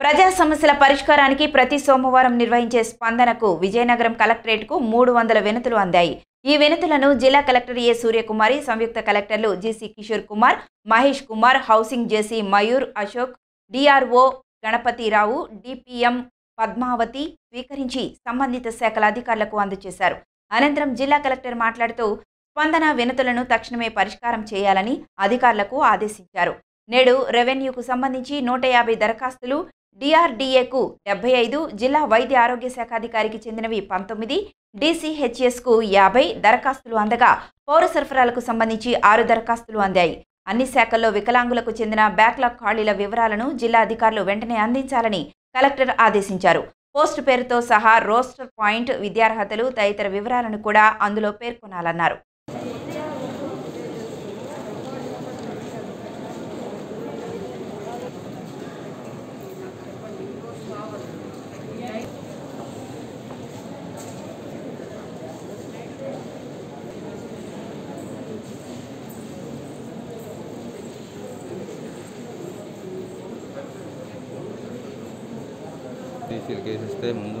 ప్రజా సమస్యల పరిష్కారానికి ప్రతి సోమవారం నిర్వహించే స్పందనకు విజయనగరం కలెక్టరేట్కు మూడు వందల వినతులు అందాయి. ఈ వినతులను జిల్లా కలెక్టర్ ఏ సూర్యకుమారి సంయుక్త కలెక్టర్లు JC Kishore Kumar Mahesh Kumar housing JC Mayur Ashok DRO Ganapathirao DPM Padmavathi స్వీకరించి సంబంధిత శాఖల అధికారులకు అందజేశారు. అనంతరం జిల్లా కలెక్టర్ మాట్లాడుతూ స్పందన వినతులను తక్షణమే పరిష్కారం చేయాలని అధికారులకు ఆదేశించారు. నేడు రెవెన్యూకు సంబంధించి నూట యాభై దరఖాస్తులు డిఆర్డీఏకు డెబ్బై ఐదు జిల్లా వైద్య ఆరోగ్య శాఖ అధికారికి చెందినవి పంతొమ్మిది డీసీహెచ్ఎస్కు యాభై దరఖాస్తులు అందగా పౌర సరఫరాలకు సంబంధించి ఆరు దరఖాస్తులు అందాయి. అన్ని శాఖల్లో వికలాంగులకు చెందిన బ్యాక్లాగ్ ఖాళీల వివరాలను జిల్లా అధికారులు వెంటనే అందించాలని కలెక్టర్ ఆదేశించారు. పోస్ట్ పేరుతో సహా రోస్టర్ పాయింట్ విద్యార్హతలు తదితర వివరాలను కూడా అందులో పేర్కొనాలన్నారు. difícil que es este mundo.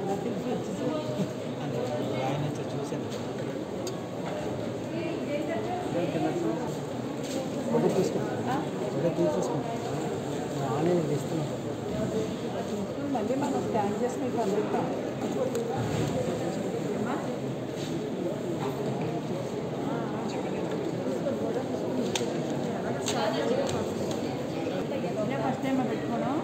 దగ్గర తీసేసుకుంటాను ఆన్లైన్ చేస్తున్నాను మళ్ళీ మనం స్కాన్ చేసి మీకు పంపిస్తాం ఫస్ట్ టైం పెట్టుకోవడం